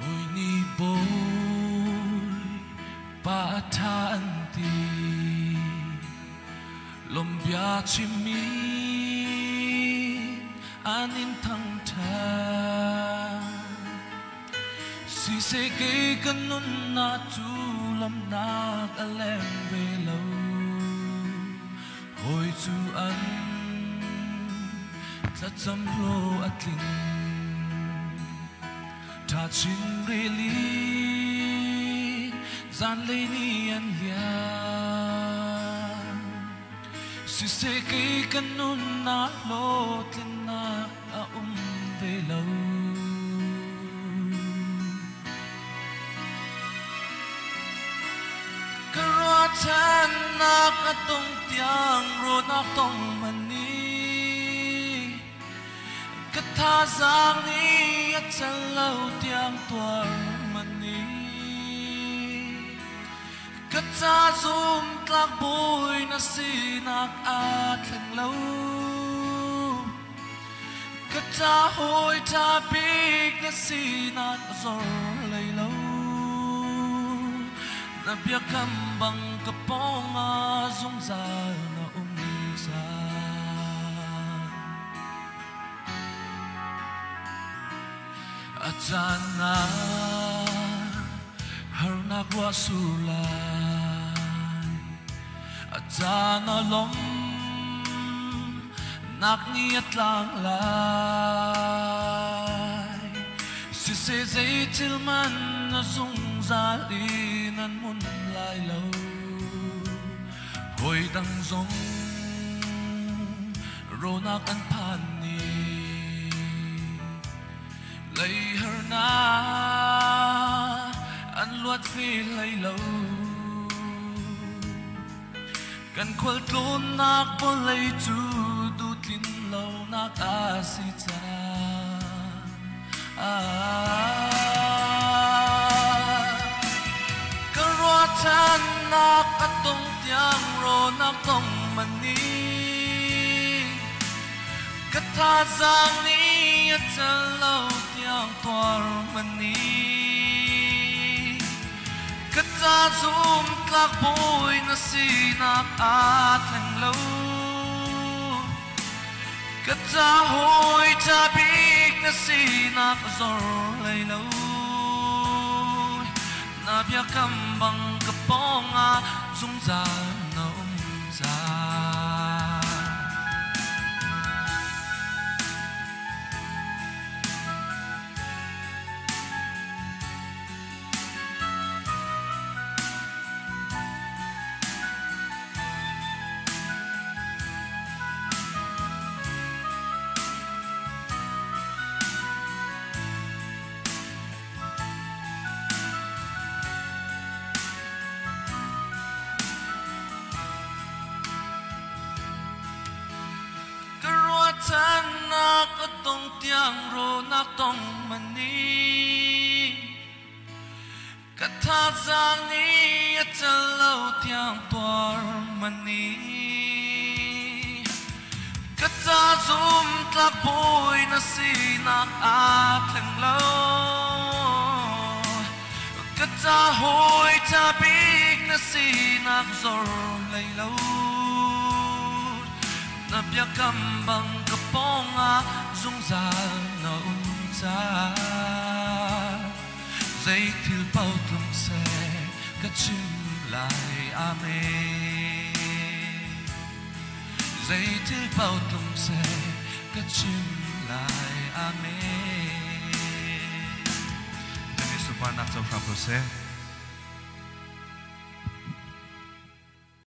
Ngồi ni bôi ba than ti Lom bia chi mi an in thang tha. Si se ke na tu lam na alem ve lo. Hoi tu an, Tla tsam pro at ta chin re li zan le ni an lia si se ke kanun na lo tlin na a um ve lo Karwa na katong tiang ro na tong mani Katha giang ni at chan lâu tiang tuar mani Katha zoom tlak boy na sinak at lang lâu. Katha hoi ta big na sinak zor lay lâu. Na bằng bang bóng zungza na dài Atana harna kwa sulay Atana lom nakniat lang lai. Si se dây til man na zung za nan mun lai lâu Hồi đăng zong Rô an pan ni Lấy hờ na An luat phi lấy lâu Kan khol tlon nak po lấy chu Du tin lâu nak a si cha. Karuatan nak atong tiang ro nak tong mani Katazang ni at lâu tiang tuar mani zoom tlak boy na sinak at lang lo Kata hoy tabik na sinak zor lay lo Na kambang kapong a Zung za na um atong tiang ro na tong mani. Katha Katazang ni atalo tiang tuar mani. Katha zum tla boy na sinak at lang lâu Katahoy tabig na sinak zor lay lo. Na biakam bang kaponga rung à, ra na ra. Dây thiêu bao tlum xe ka chim lại ame dây thiêu bao tlum xe ka chim lai ame Dani supa nak sa frapo se